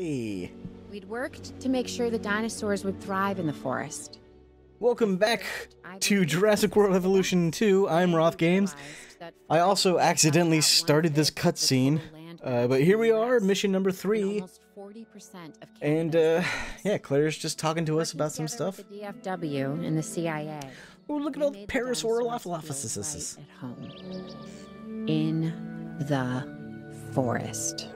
Hey. We'd worked to make sure the dinosaurs would thrive in the forest. Welcome back to Jurassic World Evolution 2. I'm Roth Games. I also accidentally started this cutscene, uh, but here we are, mission number three. And, uh, yeah, Claire's just talking to us about some stuff. The DFW and the CIA. Oh, look at all the Parasaurolophilophysis. At home. In the forest.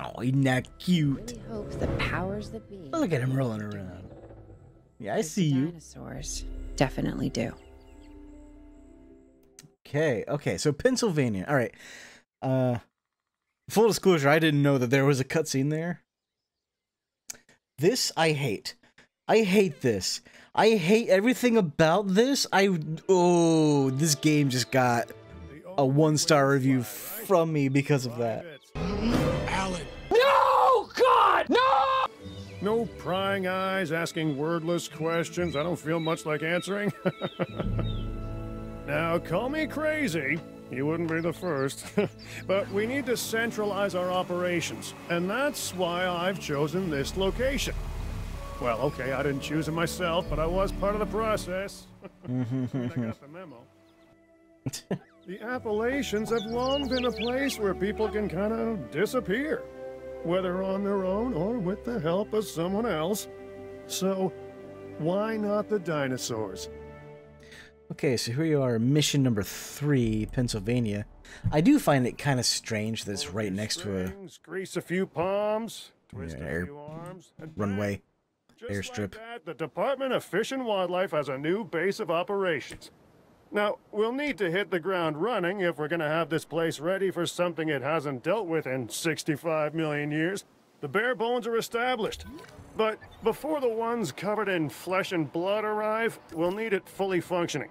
Oh, isn't that cute? Really hope the powers that be. Look at him rolling around. Yeah, I see you. Dinosaurs definitely do. Okay, okay, so Pennsylvania. All right. Uh full disclosure, I didn't know that there was a cutscene there. This I hate. I hate this. I hate everything about this. I oh, this game just got a one-star review from me because of that. No prying eyes, asking wordless questions. I don't feel much like answering. now, call me crazy. You wouldn't be the first. but we need to centralize our operations, and that's why I've chosen this location. Well, okay, I didn't choose it myself, but I was part of the process. I got the memo. the Appalachians have long been a place where people can kind of disappear, whether on their own or with the help of someone else. So, why not the dinosaurs? Okay, so here you are, mission number three, Pennsylvania. I do find it kind of strange that it's right next to a Grease a few palms, twist Yeah, a few arms, and runway. Airstrip. Like that, the Department of Fish and Wildlife has a new base of operations. Now, we'll need to hit the ground running if we're going to have this place ready for something it hasn't dealt with in 65 million years. The bare bones are established. But before the ones covered in flesh and blood arrive, we'll need it fully functioning.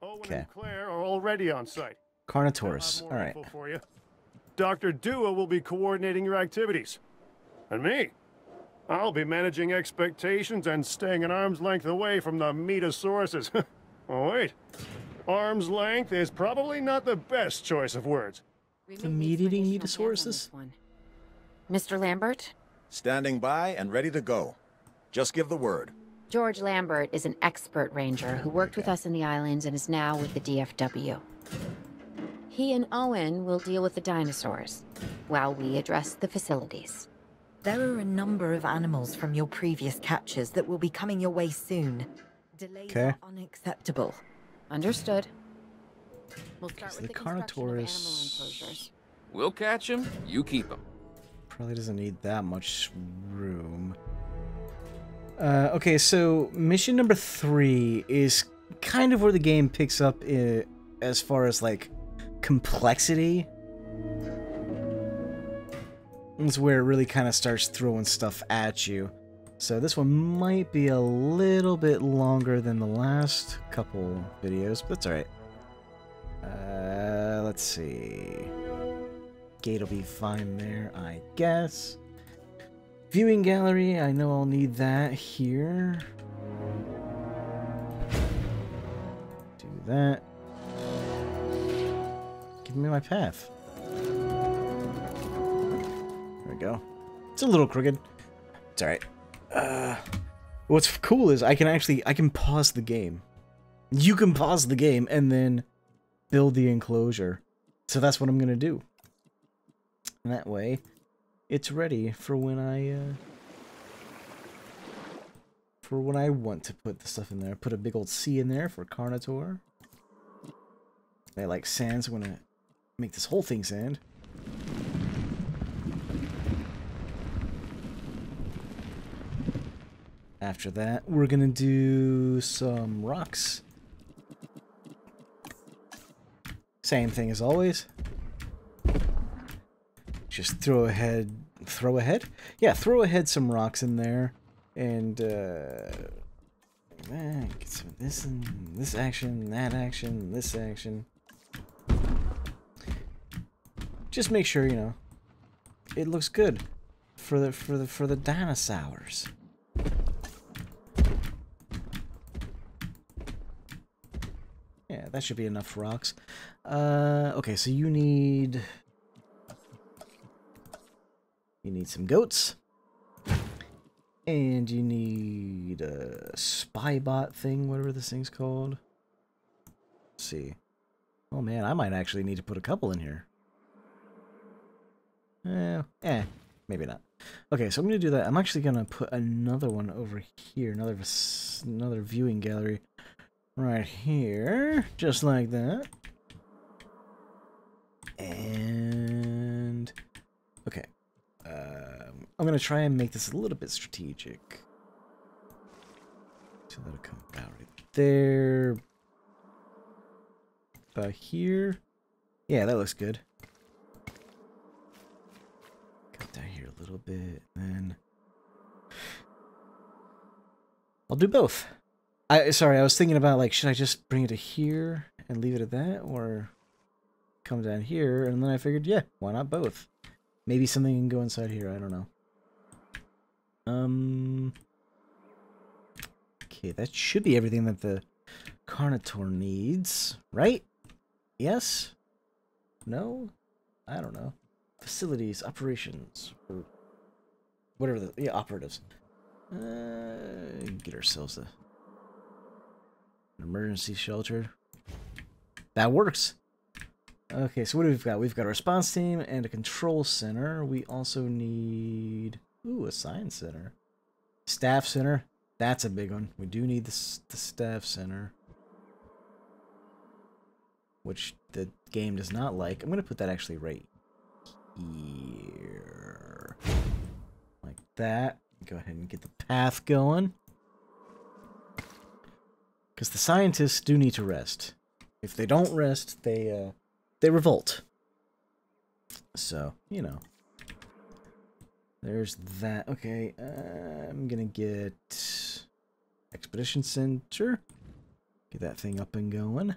Owen Okay. and Claire are already on site. Carnotaurus. All right. For you. Dr. Dua will be coordinating your activities. And me. I'll be managing expectations and staying an arm's length away from the metasauruses. oh, wait. Arm's length is probably not the best choice of words. The meat-eating metosauruses? Mr. Lambert? Standing by and ready to go. Just give the word. George Lambert is an expert ranger who worked with us in the islands and is now with the DFW. He and Owen will deal with the dinosaurs, while we address the facilities. There are a number of animals from your previous captures that will be coming your way soon. Delays Okay. are unacceptable. Understood. We'll start so with the the construction Carnotaurus- We'll catch him, you keep him. Probably doesn't need that much room. Uh, okay, so mission number three is kind of where the game picks up i as far as like complexity. It's where it really kind of starts throwing stuff at you. So this one might be a little bit longer than the last couple videos, but that's alright. Uh, let's see. Gate will be fine there, I guess. Viewing gallery, I know I'll need that here. Do that. Give me my path. There we go. It's a little crooked. It's alright. Uh, what's cool is I can actually, I can pause the game. You can pause the game and then build the enclosure. So that's what I'm going to do. And that way, it's ready for when I, uh, for when I want to put the stuff in there. Put a big old C in there for Carnotaur. I like sand, so I'm gonna make this whole thing sand. After that, we're gonna do some rocks. Same thing as always. Just throw ahead, throw ahead? Yeah, throw ahead some rocks in there. And, uh, get some this and this action, that action, this action. Just make sure, you know, it looks good for the, for the, for the dinosaurs. Yeah, that should be enough rocks. Uh, okay, so you need... You need some goats. And you need a spy bot thing, whatever this thing's called. Let's see. Oh man, I might actually need to put a couple in here. Eh, eh, maybe not. Okay, so I'm gonna do that. I'm actually gonna put another one over here, another another viewing gallery, right here, just like that. And okay, um, I'm gonna try and make this a little bit strategic. So that'll come about right there. About here. Yeah, that looks good. Cut down here a little bit, then I'll do both. I sorry, I was thinking about like, should I just bring it to here and leave it at that, or come down here? And then I figured, yeah, why not both? Maybe something can go inside here. I don't know. Um. Okay, that should be everything that the Carnotaur needs, right? Yes? No? I don't know. Facilities, operations, or whatever the yeah operatives. Uh, get ourselves a emergency shelter. That works. Okay, so what do we've got? We've got a response team and a control center. We also need ooh a science center, staff center. That's a big one. We do need the the staff center, which the game does not like. I'm gonna put that actually right here, like that. Go ahead and get the path going. Because the scientists do need to rest. If they don't rest, they uh, they revolt. So you know, there's that. Okay, uh, I'm gonna get expedition center. Get that thing up and going.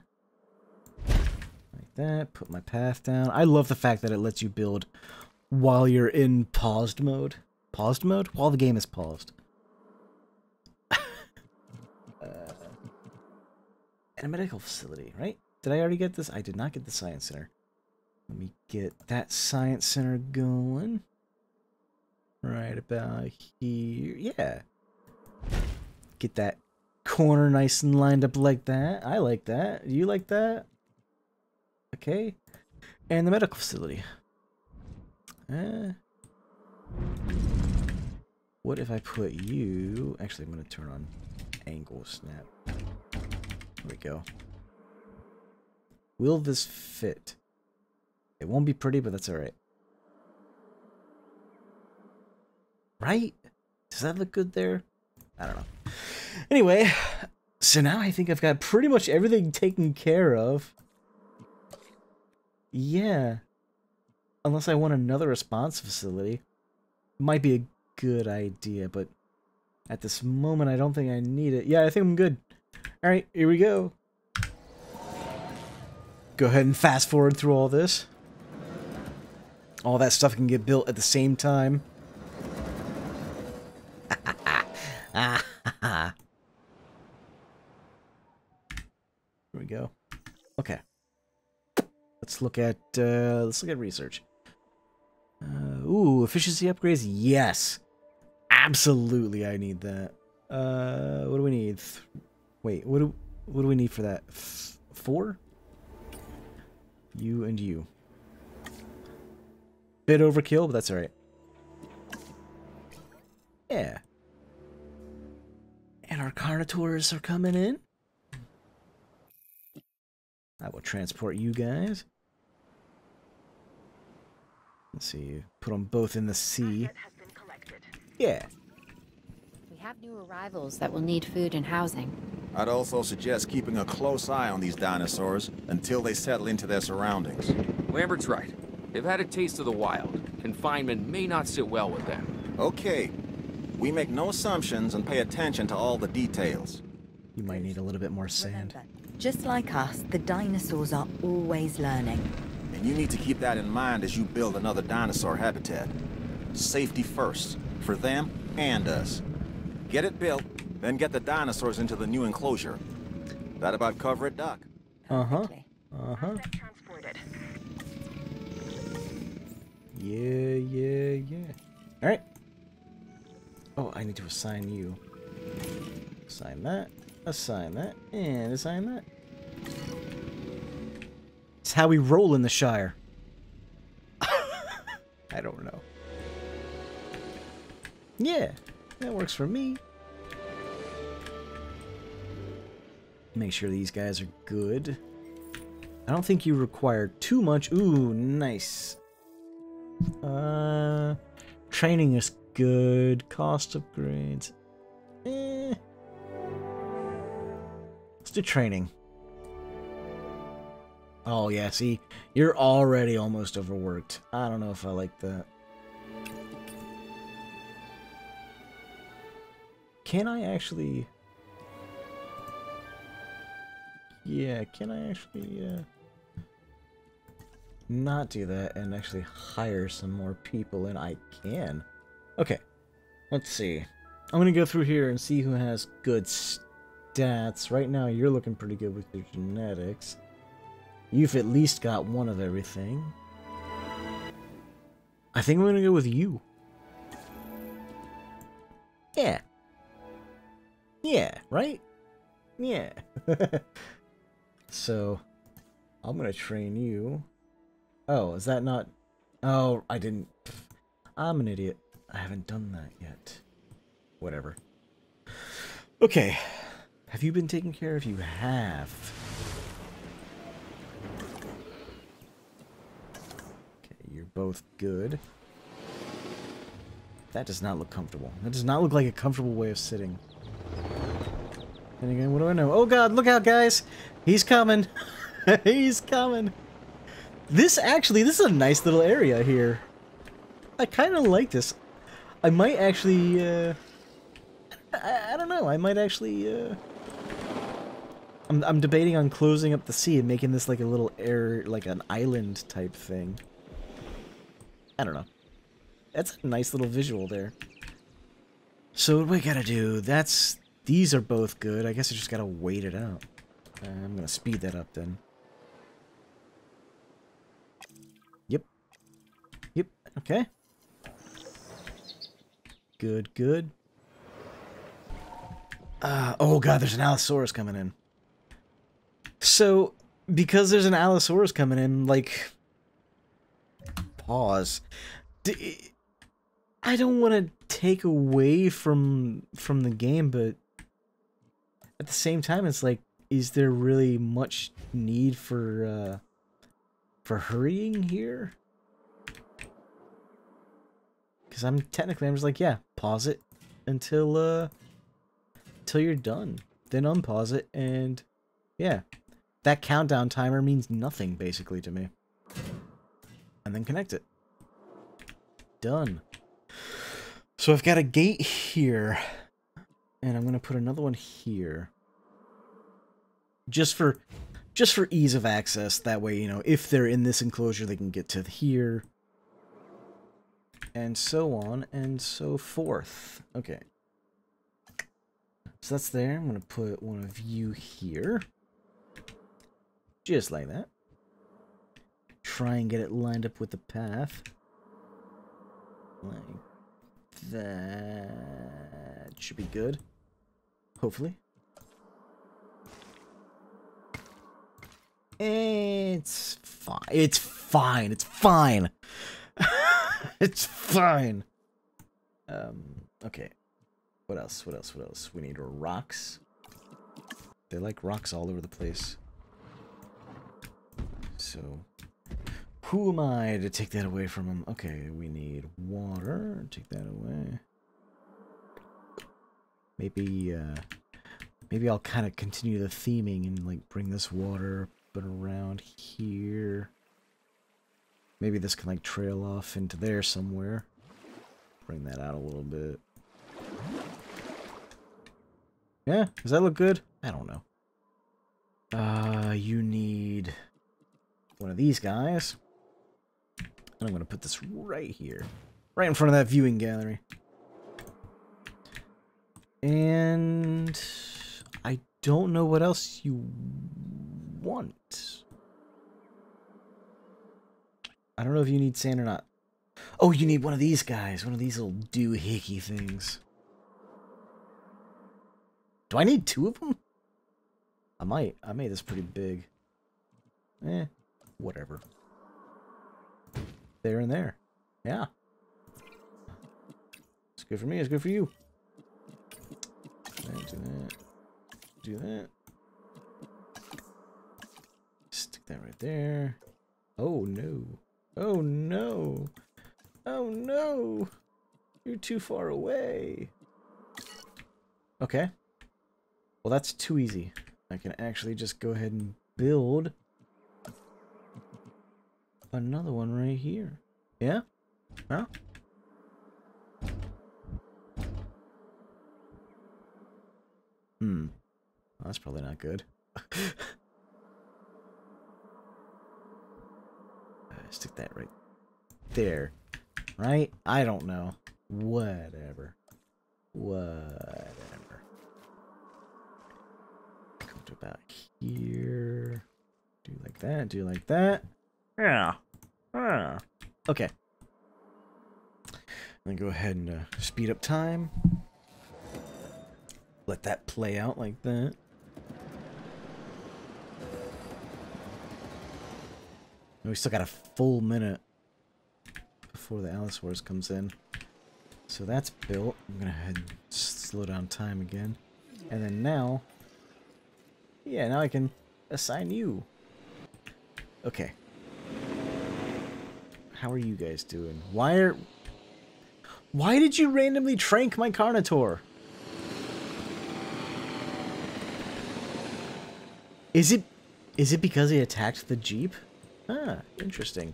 Like that. Put my path down. I love the fact that it lets you build while you're in paused mode. Paused mode? While the game is paused. And a medical facility, right? Did I already get this? I did not get the science center. Let me get that science center going. Right about here. Yeah. Get that corner nice and lined up like that. I like that. You like that? Okay. And the medical facility. Uh, what if I put you... Actually, I'm going to turn on angle snap. There we go. Will this fit? It won't be pretty, but that's alright. Right? Does that look good there? I don't know. Anyway, so now I think I've got pretty much everything taken care of. Yeah. Unless I want another response facility. Might be a good idea, but at this moment I don't think I need it. Yeah, I think I'm good. Alright, here we go. Go ahead and fast forward through all this. All that stuff can get built at the same time. Here we go. Okay. Let's look at uh, let's look at research. Uh, ooh, efficiency upgrades. Yes, absolutely. I need that. Uh, what do we need? Wait, what do what do we need for that? F- four. You and you. Bit overkill, but that's all right. Yeah. And our carnivores are coming in. I will transport you guys. Let's see. Put them both in the sea. Yeah. We have new arrivals that will need food and housing. I'd also suggest keeping a close eye on these dinosaurs until they settle into their surroundings. Lambert's right. They've had a taste of the wild. Confinement may not sit well with them. Okay. We make no assumptions and pay attention to all the details. You might need a little bit more sand. Remember, just like us, the dinosaurs are always learning. And you need to keep that in mind as you build another dinosaur habitat. Safety first, for them and us. Get it built, then get the dinosaurs into the new enclosure. That about cover it, Doc? Uh-huh. Uh-huh. Yeah, yeah, yeah. Alright. Oh, I need to assign you. Assign that, assign that, and assign that. It's how we roll in the Shire. I don't know. Yeah, that works for me. Make sure these guys are good. I don't think you require too much. Ooh, nice. Uh, training is good. Cost upgrades. Eh. Let's do training. Oh, yeah, see? You're already almost overworked. I don't know if I like that. Can I actually... Yeah, can I actually, uh... Not do that and actually hire some more people, and I can. Okay, let's see. I'm gonna go through here and see who has good stats. Right now, you're looking pretty good with your genetics. You've at least got one of everything. I think I'm gonna go with you. Yeah. Yeah, right? Yeah. so, I'm gonna train you. Oh, is that not... Oh, I didn't... I'm an idiot. I haven't done that yet. Whatever. Okay. Have you been taken care of? You have. Okay, you're both good. That does not look comfortable. That does not look like a comfortable way of sitting. And again, what do I know? Oh god, look out, guys! He's coming! He's coming! This actually, this is a nice little area here. I kind of like this. I might actually, uh... I, I, don't know, I might actually, uh... I'm, I'm debating on closing up the sea and making this like a little air, like an island type thing. I don't know. That's a nice little visual there. So what we gotta do, that's... These are both good. I guess I just gotta wait it out. Uh, I'm gonna speed that up then. Yep. Yep, okay. Good, good. Uh, oh god, there's an Allosaurus coming in. So, because there's an Allosaurus coming in, like... Pause. D I don't want to take away from from the game, but at the same time, it's like, is there really much need for uh, for hurrying here? Because I'm technically, I'm just like, yeah, pause it until uh, until you're done, then unpause it, and yeah, that countdown timer means nothing basically to me. And then connect it. Done. So I've got a gate here. And I'm going to put another one here. Just for just for ease of access. That way, you know, if they're in this enclosure, they can get to here. And so on and so forth. Okay. So that's there. I'm going to put one of you here. Just like that. Try and get it lined up with the path. Like that should be good. Hopefully. It's fine. It's fine. It's fine. it's fine. Um, okay. What else? What else? What else? We need rocks. They like rocks all over the place. So, who am I to take that away from him? Okay, we need water. Take that away. Maybe, uh, maybe I'll kind of continue the theming and, like, bring this water up around here. Maybe this can, like, trail off into there somewhere. Bring that out a little bit. Yeah, does that look good? I don't know. Uh, you need one of these guys. And I'm going to put this right here. Right in front of that viewing gallery. And I don't know what else you want. I don't know if you need sand or not. Oh, you need one of these guys. One of these little doohickey things. Do I need two of them? I might. I made this pretty big. Eh, whatever. There and there. Yeah. It's good for me. It's good for you. Do that. Do that. Stick that right there. Oh no. Oh no. Oh no. You're too far away. Okay. Well, that's too easy. I can actually just go ahead and build another one right here. Yeah? Huh? Hmm. Well, that's probably not good. Uh, stick that right there. Right? I don't know. Whatever. Whatever. Come to about here. Do like that. Do like that. Yeah. Yeah. Okay. Then go ahead and uh, speed up time. Let that play out like that. And we still got a full minute before the Allosaurus comes in. So that's built. I'm gonna head and slow down time again. And then now, yeah, now I can assign you. Okay. How are you guys doing? Why are... Why did you randomly trank my Carnotaur? Is it... Is it because he attacked the Jeep? Ah, interesting.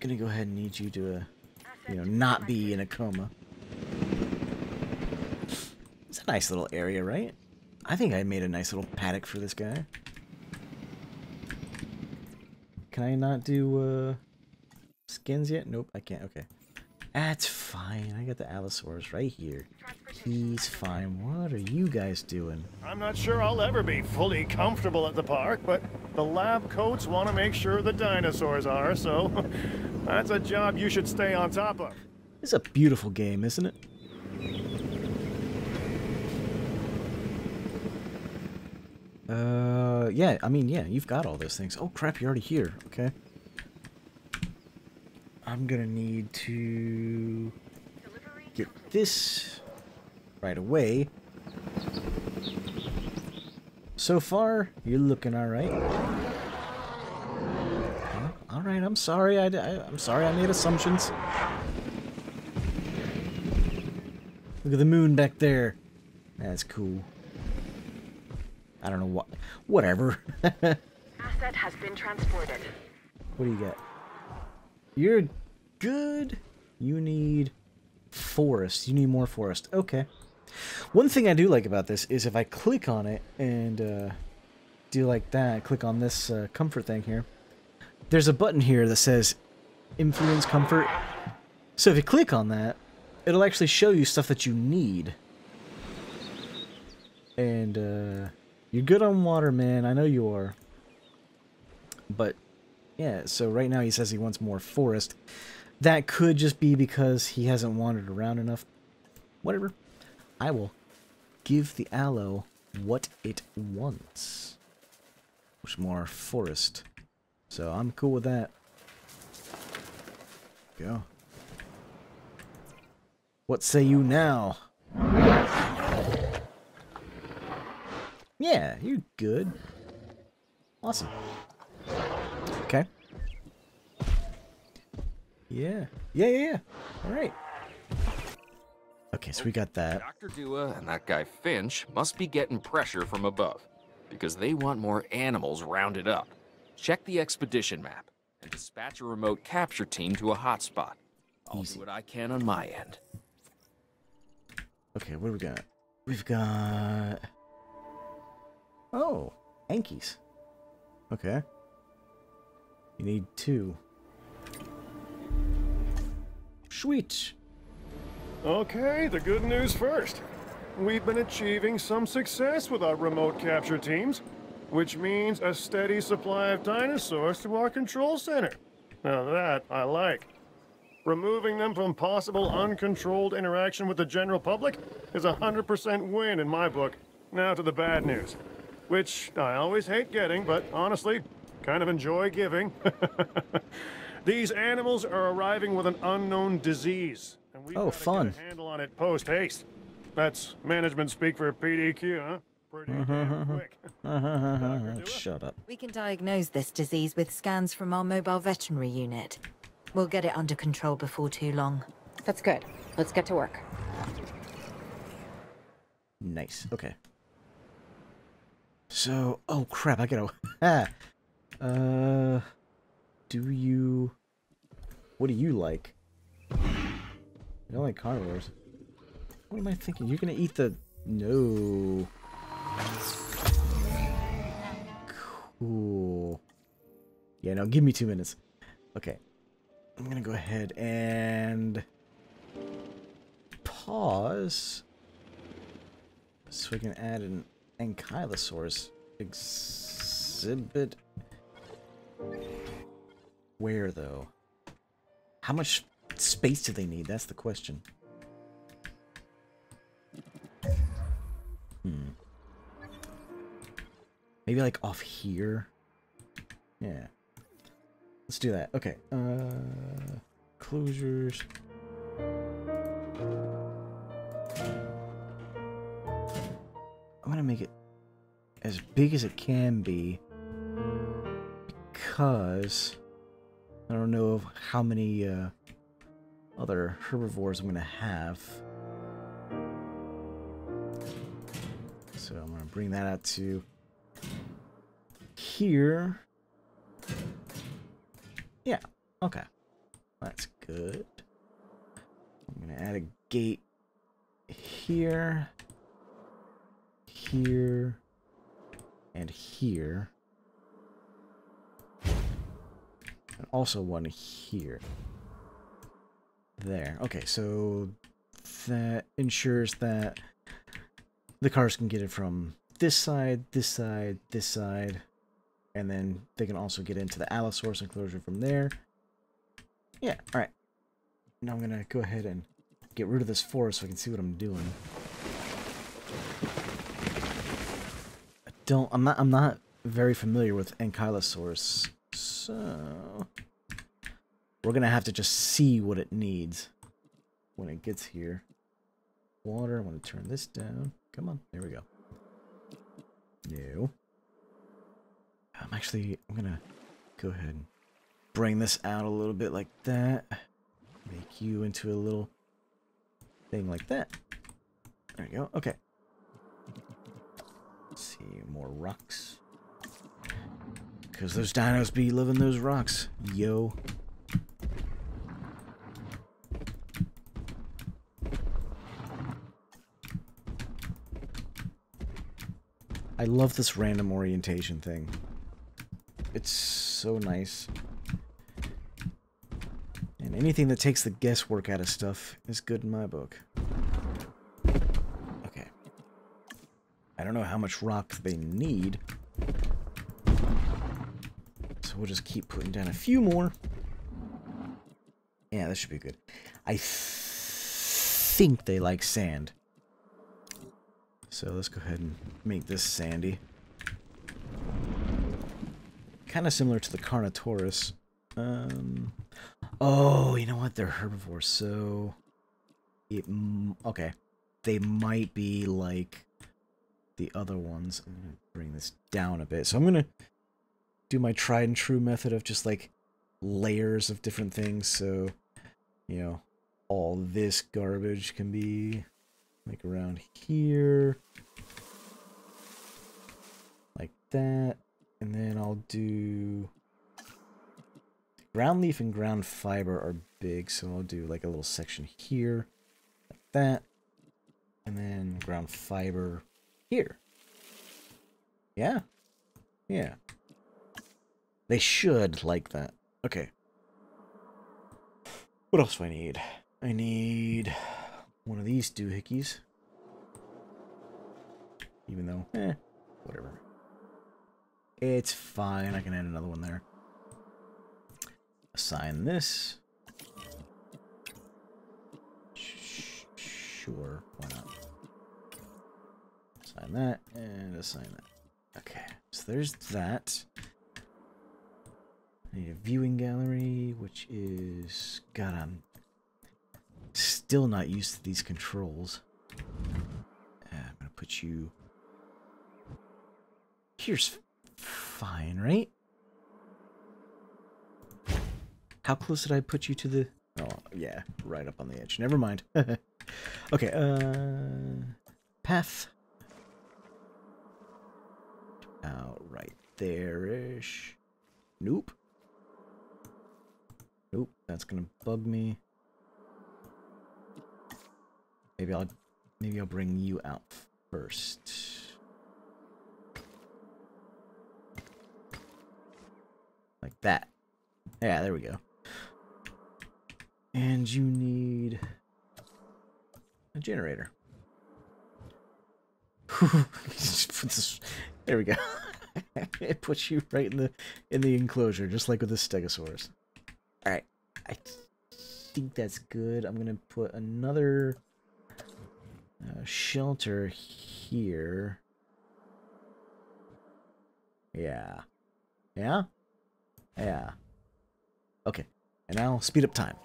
Gonna go ahead and need you to, uh, you know, not be in a coma. It's a nice little area, right? I think I made a nice little paddock for this guy. Can I not do, uh, skins yet? Nope, I can't. Okay. That's fine. I got the Allosaurus right here. He's fine. What are you guys doing? I'm not sure I'll ever be fully comfortable at the park, but the lab coats want to make sure the dinosaurs are, so that's a job you should stay on top of. It's a beautiful game, isn't it? Uh, yeah, I mean, yeah, you've got all those things. Oh, crap, you're already here. Okay. I'm gonna need to get this right away. So far, you're looking alright. Alright, I'm sorry. I, I, I'm sorry I made assumptions. Look at the moon back there. That's cool. I don't know what. Whatever. Asset has been transported. What do you got? You're good. You need forest. You need more forest. Okay. One thing I do like about this is if I click on it and uh, do like that, click on this uh, comfort thing here, there's a button here that says influence comfort. So if you click on that, it'll actually show you stuff that you need. And uh, you're good on water, man. I know you are. But yeah, so right now he says he wants more forest. That could just be because he hasn't wandered around enough. Whatever. I will give the Allo what it wants. Which more forest. So I'm cool with that. Go. What say you now? Yeah, you're good. Awesome. Yeah. Yeah, yeah, yeah. All right. Okay, so we got that. Dr. Dua and that guy Finch must be getting pressure from above because they want more animals rounded up. Check the expedition map and dispatch a remote capture team to a hotspot. I'll Easy. do what I can on my end. Okay, what do we got? We've got... Oh, Hankies. Okay. You need two. Sweet. Okay, the good news first. We've been achieving some success with our remote capture teams, which means a steady supply of dinosaurs to our control center. Now that I like. Removing them from possible uncontrolled interaction with the general public is a 100% win in my book. Now to the bad news, which I always hate getting, but honestly, kind of enjoy giving. These animals are arriving with an unknown disease, and we Oh, fun. get a handle on it post haste. That's management speak for PDQ, huh? Pretty mm-hmm, damn mm-hmm. quick. Uh-huh, uh-huh, uh-huh. Shut up. We can diagnose this disease with scans from our mobile veterinary unit. We'll get it under control before too long. That's good. Let's get to work. Nice. Okay. So, oh crap, I gotta. Ah. Uh, do you? What do you like? I don't like carnivores. What am I thinking? You're gonna eat the no. Cool. Yeah, no, give me two minutes. Okay. I'm gonna go ahead and pause so we can add an Ankylosaurus exhibit. Where, though? How much space do they need? That's the question. Hmm. Maybe like off here? Yeah. Let's do that. Okay. Uh, closures. I'm gonna make it as big as it can be because I don't know how many uh, other herbivores I'm gonna have. So I'm gonna bring that out to here. Yeah, okay. That's good. I'm gonna add a gate here here and here also one here. There. Okay so that ensures that the cars can get it from this side this side this side and then they can also get into the allosaurus enclosure from there. Yeah all right. Now i'm gonna go ahead and get rid of this forest so i can see what i'm doing. I don't I'm not I'm not very familiar with Ankylosaurus, so we're gonna have to just see what it needs when it gets here. Water, I want to turn this down. Come on, there we go. No. I'm actually I'm gonna go ahead and bring this out a little bit like that. Make you into a little thing like that. There we go. Okay. Let's see, more rocks. Because those dinos be living those rocks, yo. I love this random orientation thing. It's so nice. And anything that takes the guesswork out of stuff is good in my book. Okay. I don't know how much rock they need. So we'll just keep putting down a few more. Yeah, that should be good. I th think they like sand. So let's go ahead and make this sandy. Kind of similar to the Carnotaurus. Um, oh, you know what? They're herbivores, so... It, okay. They might be like the other ones. I'm going to bring this down a bit. So I'm going to do my tried and true method of just like layers of different things. So, you know, all this garbage can be like around here. Like that. And then I'll do... Ground leaf and ground fiber are big, so I'll do like a little section here. Like that. And then ground fiber here. Yeah. Yeah. They should like that. Okay. What else do I need? I need one of these doohickeys. Even though, eh, whatever. It's fine. I can add another one there. Assign this. Sure, why not? Assign that, and assign that. Okay, so there's that. I need a viewing gallery, which is... God, I'm still not used to these controls. Uh, I'm gonna put you. Here's fine, right? How close did I put you to the? Oh, yeah, right up on the edge. Never mind. okay, uh, path. Out right there-ish. Nope. Nope, that's gonna bug me. Maybe I'll maybe I'll bring you out first. Like that. Yeah, there we go. And you need a generator. there we go. it puts you right in the in the enclosure, just like with the Stegosaurus. All right, I think that's good. I'm gonna put another uh, shelter here. Yeah, yeah, yeah. Okay, and now speed up time.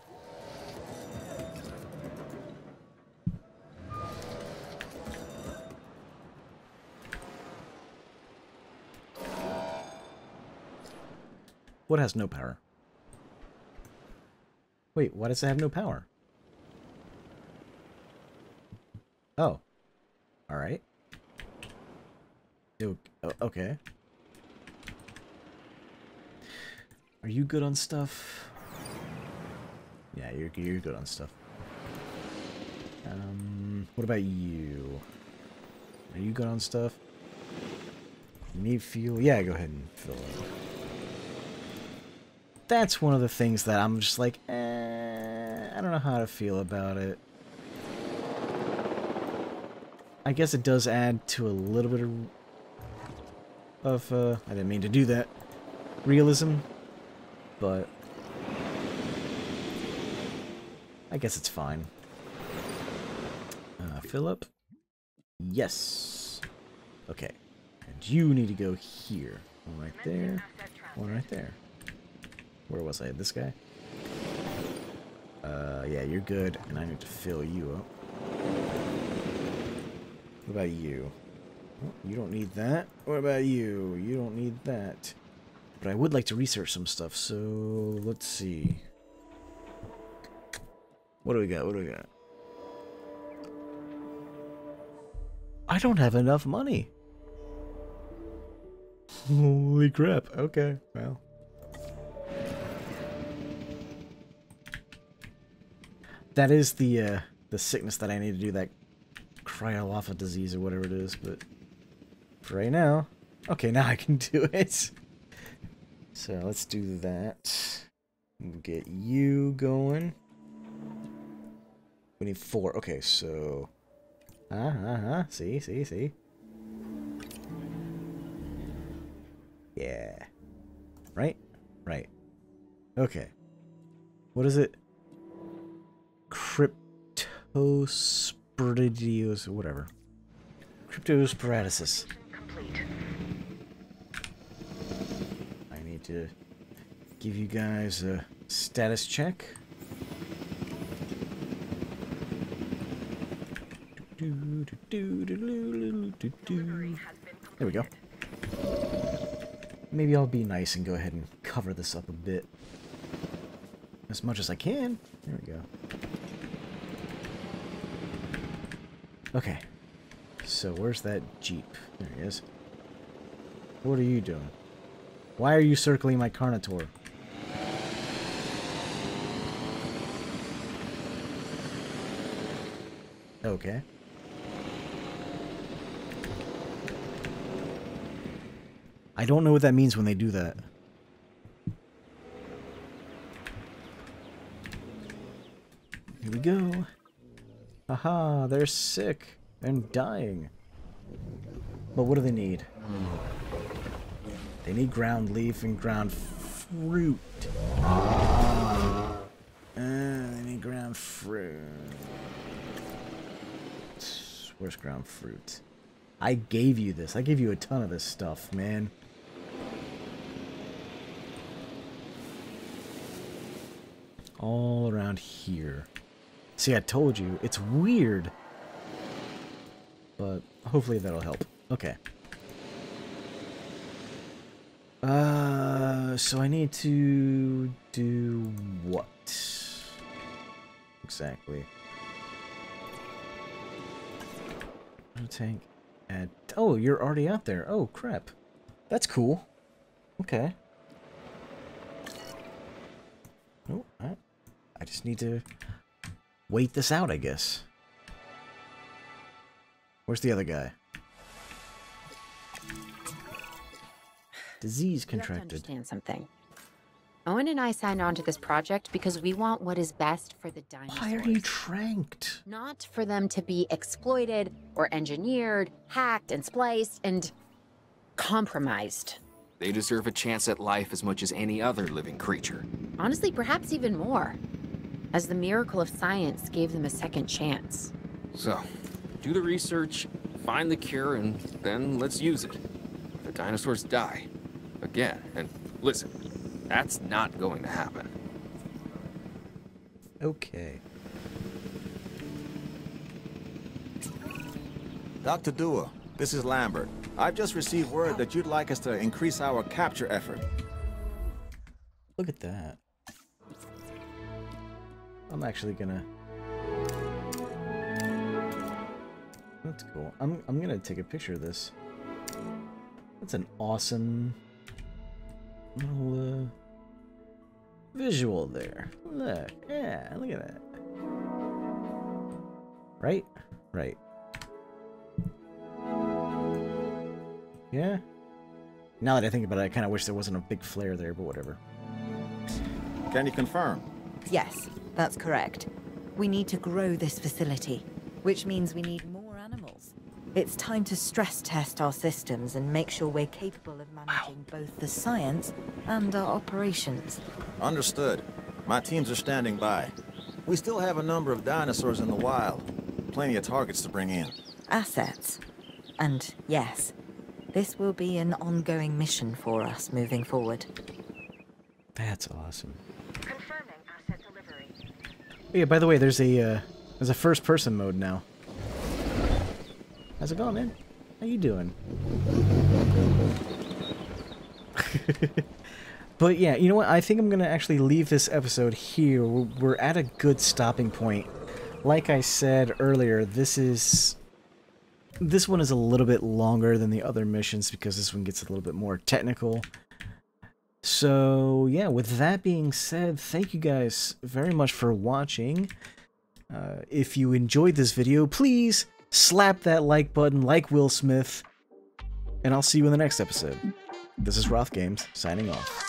What has no power? Wait, why does it have no power? Oh. Alright. Okay. Are you good on stuff? Yeah, you're, you're good on stuff. Um, what about you? Are you good on stuff? You need fuel? Yeah, go ahead and fill it that's one of the things that I'm just like, eh, I don't know how to feel about it. I guess it does add to a little bit of, of uh, I didn't mean to do that, realism, but I guess it's fine. Uh, Philip? Yes. Okay. And you need to go here. One right there. One right there. Where was I? This guy? Uh, yeah, you're good, and I need to fill you up. What about you? You don't need that. What about you? You don't need that. But I would like to research some stuff, so let's see. What do we got? What do we got? I don't have enough money. Holy crap. Okay, well. that is the uh, the sickness that I need to do that cryolopha disease or whatever it is, but for right now, okay, now I can do it. So let's do that. We'll get you going. We need four. Okay, so uh huh. Uh. See, see, see. Yeah. Right? Right. Okay. What is it? Cryptosporidios, whatever. Cryptosporadicis. I need to give you guys a status check. There we go. Maybe I'll be nice and go ahead and cover this up a bit. As much as I can. There we go. Okay. So where's that Jeep? There he is. What are you doing? Why are you circling my Carnotaur? Okay. I don't know what that means when they do that. Here we go. Aha, they're sick and dying. But what do they need? They need ground leaf and ground fruit. Uh, they need ground fruit. Where's ground fruit? I gave you this. I gave you a ton of this stuff, man. All around here. See, I told you. It's weird. But hopefully that'll help. Okay. Uh, so I need to do what? Exactly. Tank. Add. Oh, you're already out there. Oh, crap. That's cool. Okay. Oh, I, I just need to wait this out, I guess. Where's the other guy? Disease contracted. You have to contracted. understand something. Owen and I signed on to this project because we want what is best for the dinosaurs. Why are you tranked? Not for them to be exploited or engineered, hacked and spliced and compromised. They deserve a chance at life as much as any other living creature. Honestly, perhaps even more. As the miracle of science gave them a second chance. So, do the research, find the cure, and then let's use it. The dinosaurs die. Again. And listen, that's not going to happen. Okay. Dr. Dua, this is Lambert. I've just received word that you'd like us to increase our capture effort. Look at that. I'm actually gonna... That's cool. I'm, I'm gonna take a picture of this. That's an awesome little uh, visual there. Look, yeah, look at that. Right? Right. Yeah? Now that I think about it, I kind of wish there wasn't a big flare there, but whatever. Can you confirm? Yes, that's correct. We need to grow this facility, which means we need more animals. It's time to stress test our systems and make sure we're capable of managing both the science and our operations. Understood. My teams are standing by. We still have a number of dinosaurs in the wild. Plenty of targets to bring in. Assets. And yes, this will be an ongoing mission for us moving forward. That's awesome. Confirming asset delivery. Oh, yeah, by the way, there's a uh, there's a first person mode now. How's it going, man? How you doing? but yeah, you know what? I think I'm gonna actually leave this episode here. We're, we're at a good stopping point. Like I said earlier, this is this one is a little bit longer than the other missions because this one gets a little bit more technical. So yeah, with that being said, thank you guys very much for watching. Uh, if you enjoyed this video, please slap that like button like Will Smith, and I'll see you in the next episode. This is RothGamez, signing off.